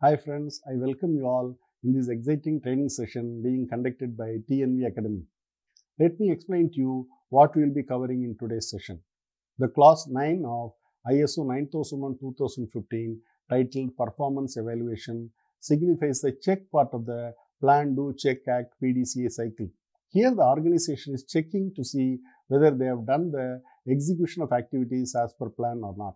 Hi friends, I welcome you all in this exciting training session being conducted by TNV Akademi. Let me explain to you what we will be covering in today's session. The clause 9 of ISO 9001-2015 titled Performance Evaluation signifies the check part of the Plan, Do, Check, Act PDCA cycle. Here the organization is checking to see whether they have done the execution of activities as per plan or not.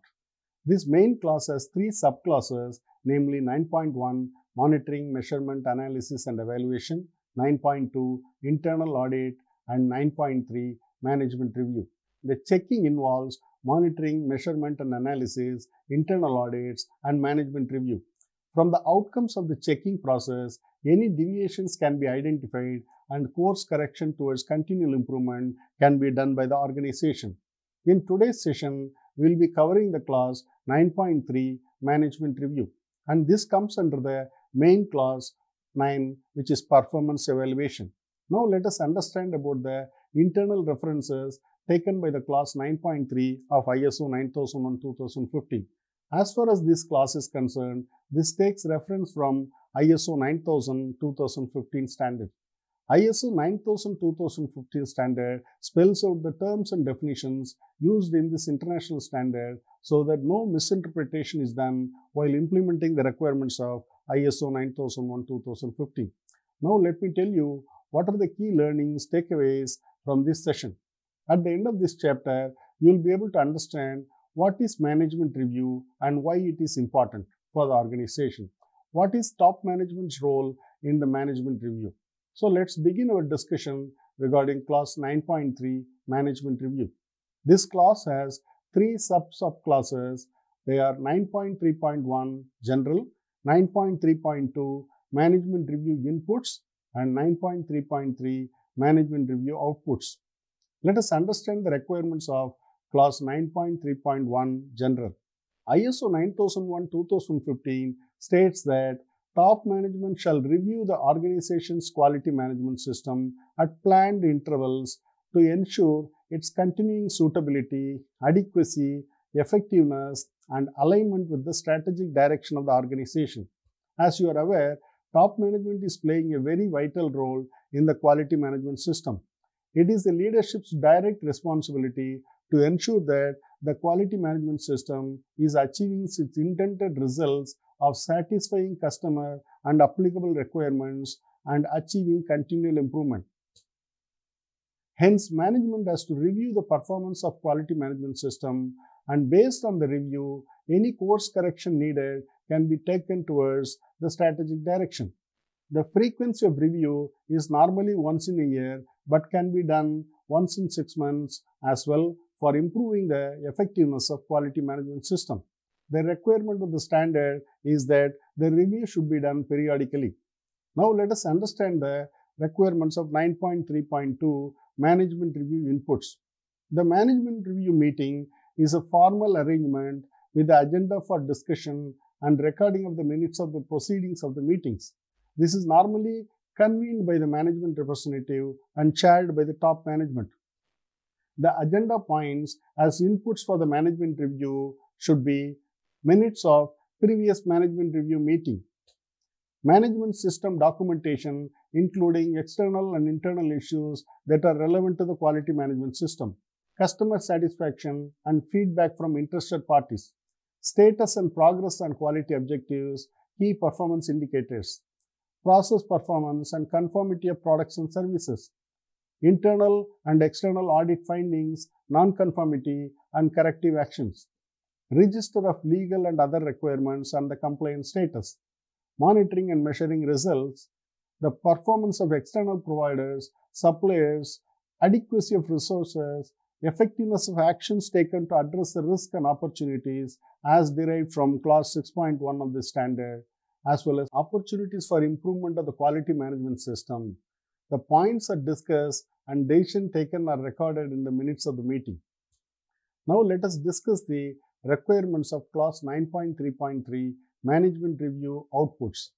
This main clause has three subclauses, namely 9.1 Monitoring, Measurement, Analysis and Evaluation, 9.2 Internal Audit, and 9.3 Management Review. The checking involves monitoring, measurement and analysis, internal audits, and management review. From the outcomes of the checking process, any deviations can be identified and course correction towards continual improvement can be done by the organization. In today's session, we will be covering the clause 9.3 Management Review and this comes under the main clause 9 which is Performance Evaluation. Now let us understand about the internal references taken by the clause 9.3 of ISO 9001-2015. As far as this clause is concerned, this takes reference from ISO 9000-2015 standard. ISO 9000-2015 standard spells out the terms and definitions used in this international standard so that no misinterpretation is done while implementing the requirements of ISO 9001-2015. Now let me tell you what are the key learnings, takeaways from this session. At the end of this chapter, you will be able to understand what is management review and why it is important for the organization. What is top management's role in the management review? So let's begin our discussion regarding clause 9.3 management review. This clause has three sub subclauses. They are 9.3.1 general, 9.3.2 management review inputs and 9.3.3 management review outputs. Let us understand the requirements of clause 9.3.1 general. ISO 9001-2015 states that top management shall review the organization's quality management system at planned intervals to ensure its continuing suitability, adequacy, effectiveness, and alignment with the strategic direction of the organization. As you are aware, top management is playing a very vital role in the quality management system. It is the leadership's direct responsibility to ensure that the quality management system is achieving its intended results of satisfying customer and applicable requirements and achieving continual improvement. Hence, management has to review the performance of quality management system and based on the review, any course correction needed can be taken towards the strategic direction. The frequency of review is normally once in a year but can be done once in six months as well for improving the effectiveness of quality management system. The requirement of the standard is that the review should be done periodically. Now let us understand the requirements of 9.3.2 management review inputs. The management review meeting is a formal arrangement with the agenda for discussion and recording of the minutes of the proceedings of the meetings. This is normally convened by the management representative and chaired by the top management. The agenda points as inputs for the management review should be minutes of previous management review meeting, management system documentation including external and internal issues that are relevant to the quality management system, customer satisfaction and feedback from interested parties, status and progress on quality objectives, key performance indicators, process performance and conformity of products and services, internal and external audit findings, non-conformity and corrective actions, register of legal and other requirements and the compliance status, monitoring and measuring results, the performance of external providers, suppliers, adequacy of resources, effectiveness of actions taken to address the risk and opportunities as derived from clause 6.1 of the standard, as well as opportunities for improvement of the quality management system. The points are discussed and decision taken are recorded in the minutes of the meeting. Now let us discuss the requirements of clause 9.3.3 management review outputs.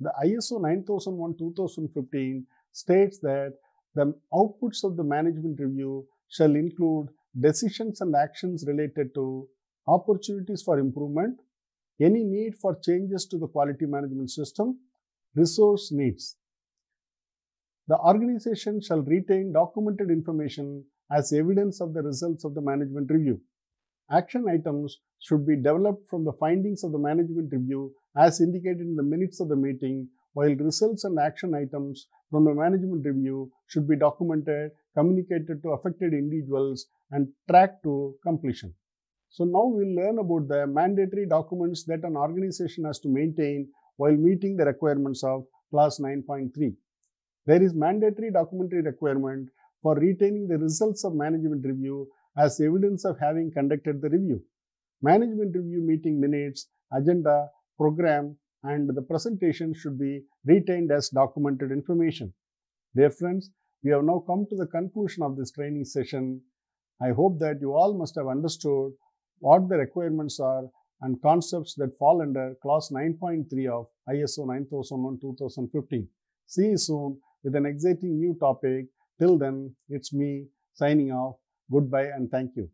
The ISO 9001-2015 states that the outputs of the management review shall include decisions and actions related to opportunities for improvement, Any need for changes to the quality management system? Resource needs. The organization shall retain documented information as evidence of the results of the management review. Action items should be developed from the findings of the management review as indicated in the minutes of the meeting, while results and action items from the management review should be documented, communicated to affected individuals, and tracked to completion. So now we'll learn about the mandatory documents that an organization has to maintain while meeting the requirements of clause 9.3. There is mandatory documentary requirement for retaining the results of management review as evidence of having conducted the review. Management review meeting minutes, agenda, program, and the presentation should be retained as documented information. Dear friends, we have now come to the conclusion of this training session. I hope that you all must have understood what the requirements are and concepts that fall under clause 9.3 of ISO 9001-2015. See you soon with an exciting new topic. Till then, it's me signing off. Goodbye and thank you.